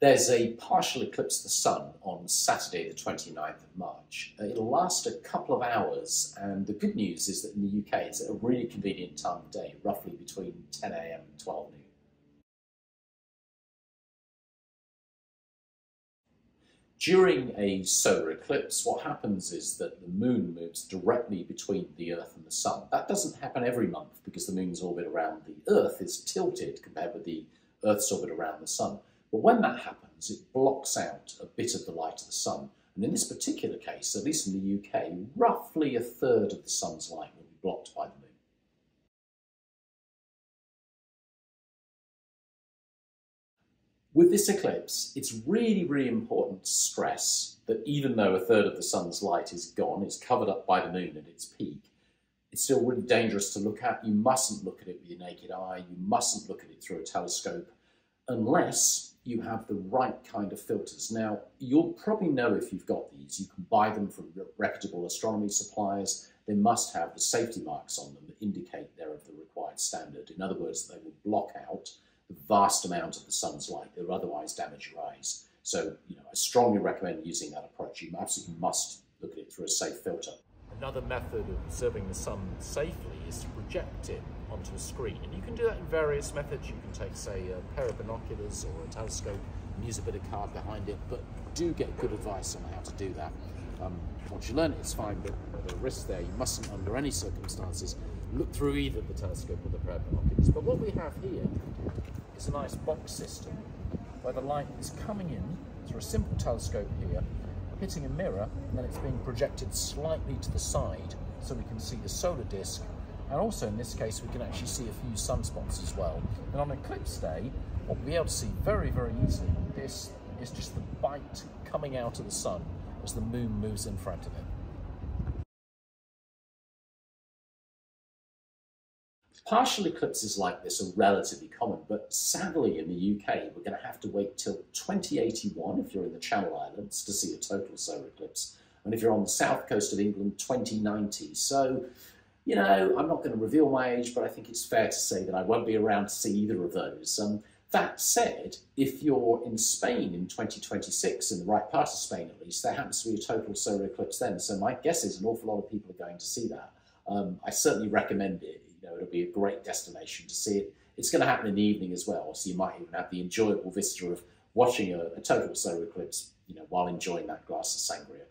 There's a partial eclipse of the sun on Saturday, the 29th of March. Uh, it'll last a couple of hours, and the good news is that in the UK it's at a really convenient time of day, roughly between 10 a.m. and 12 noon. During a solar eclipse, what happens is that the moon moves directly between the Earth and the Sun. That doesn't happen every month because the moon's orbit around the Earth is tilted compared with the Earth's orbit around the Sun. But when that happens, it blocks out a bit of the light of the sun. And in this particular case, at least in the UK, roughly a third of the sun's light will be blocked by the moon. With this eclipse, it's really, really important to stress that even though a third of the sun's light is gone, it's covered up by the moon at its peak, it's still really dangerous to look at. You mustn't look at it with your naked eye. You mustn't look at it through a telescope unless you have the right kind of filters. Now, you'll probably know if you've got these. You can buy them from reputable astronomy suppliers. They must have the safety marks on them that indicate they're of the required standard. In other words, they will block out the vast amount of the sun's light that would otherwise damage your eyes. So, you know, I strongly recommend using that approach. You absolutely must look at it through a safe filter. Another method of observing the sun safely is to project it onto a screen. And you can do that in various methods. You can take, say, a pair of binoculars or a telescope and use a bit of card behind it, but do get good advice on how to do that. Um, once you learn it, it's fine, but there are risks there. You mustn't, under any circumstances, look through either the telescope or the pair of binoculars. But what we have here is a nice box system where the light is coming in through a simple telescope here, hitting a mirror, and then it's being projected slightly to the side so we can see the solar disk and also in this case, we can actually see a few sunspots as well. And on eclipse day, what we'll be able to see very, very easily, this is just the bite coming out of the sun as the moon moves in front of it. Partial eclipses like this are relatively common, but sadly in the UK, we're going to have to wait till 2081 if you're in the Channel Islands to see a total solar eclipse. And if you're on the south coast of England, 2090. So you know, I'm not going to reveal my age, but I think it's fair to say that I won't be around to see either of those. Um, that said, if you're in Spain in 2026, in the right part of Spain at least, there happens to be a total solar eclipse then. So my guess is an awful lot of people are going to see that. Um, I certainly recommend it. Know, it'll be a great destination to see it. It's going to happen in the evening as well, so you might even have the enjoyable vista of watching a, a total solar eclipse, you know, while enjoying that glass of sangria.